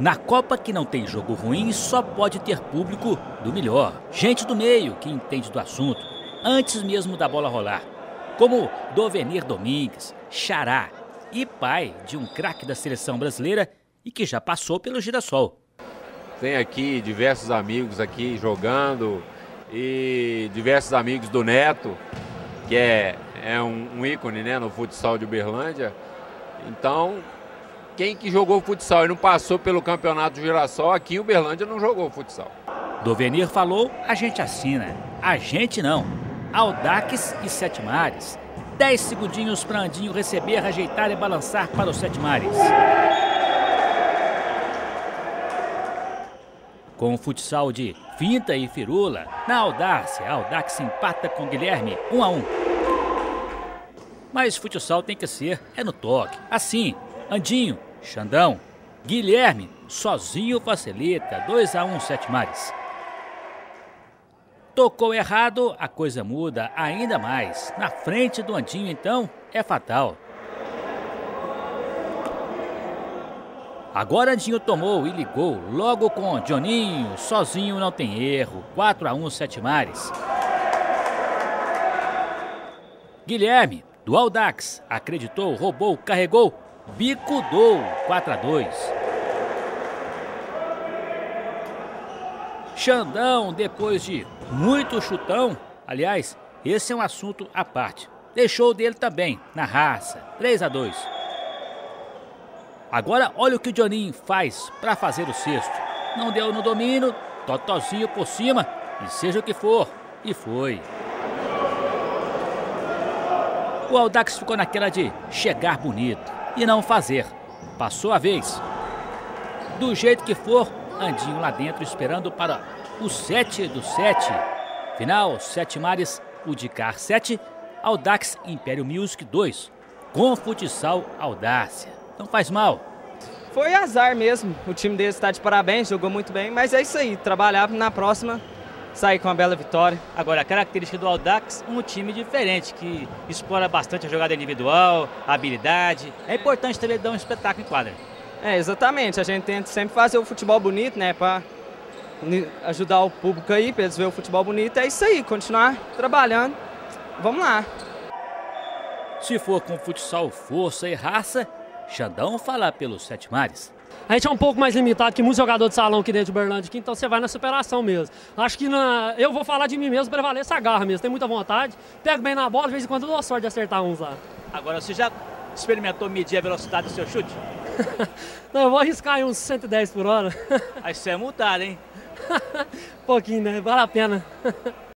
Na Copa que não tem jogo ruim, só pode ter público do melhor. Gente do meio que entende do assunto, antes mesmo da bola rolar. Como Dovenir Domingues, Xará e pai de um craque da seleção brasileira e que já passou pelo Girassol. Tem aqui diversos amigos aqui jogando e diversos amigos do Neto, que é, é um, um ícone né, no futsal de Uberlândia. Então, quem que jogou futsal e não passou pelo campeonato Girassol, aqui em Uberlândia não jogou futsal. Dovenir falou, a gente assina. A gente não. Aldaques e Sete Mares. Dez segundinhos para Andinho receber, ajeitar e balançar para os Sete Mares. Com o futsal de finta e firula, na audácia, Aldax empata com Guilherme, 1 um a 1 um. Mas futsal tem que ser, é no toque. Assim, Andinho Xandão, Guilherme, sozinho facilita, 2 a 1 um, Sete Mares. Tocou errado, a coisa muda ainda mais. Na frente do Andinho, então, é fatal. Agora Andinho tomou e ligou, logo com Joninho, sozinho não tem erro, 4 a 1 Sete Mares. Guilherme, do Aldax, acreditou, roubou, carregou, bicudou 4 a 2. Xandão, depois de muito chutão, aliás, esse é um assunto à parte. Deixou dele também, na raça, 3 a 2. Agora olha o que o Johninho faz para fazer o sexto. Não deu no domínio, totozinho por cima, e seja o que for, e foi. O Aldax ficou naquela de chegar bonito e não fazer. Passou a vez. Do jeito que for, Andinho lá dentro esperando para o 7 do 7. Final, Sete Mares, Udicar 7, Audax Império Music 2. Com futsal Audácia. Não faz mal. Foi azar mesmo. O time dele está de parabéns, jogou muito bem, mas é isso aí. Trabalhar na próxima sair com uma bela vitória. Agora, a característica do Aldax, um time diferente, que explora bastante a jogada individual, a habilidade. É importante também dar um espetáculo em quadra. É, exatamente. A gente tenta sempre fazer o futebol bonito, né, para ajudar o público aí, para eles verem o futebol bonito. É isso aí, continuar trabalhando. Vamos lá. Se for com futsal, força e raça, Xandão fala pelos Sete Mares. A gente é um pouco mais limitado que muitos jogadores de salão aqui dentro de Uberlândia, então você vai na superação mesmo. Acho que na, eu vou falar de mim mesmo, prevalece a garra mesmo, tem muita vontade, pego bem na bola, de vez em quando dou sorte de acertar uns lá. Agora, você já experimentou medir a velocidade do seu chute? Não, eu vou arriscar aí uns 110 por hora. Aí você é multado, hein? Pouquinho, né? Vale a pena.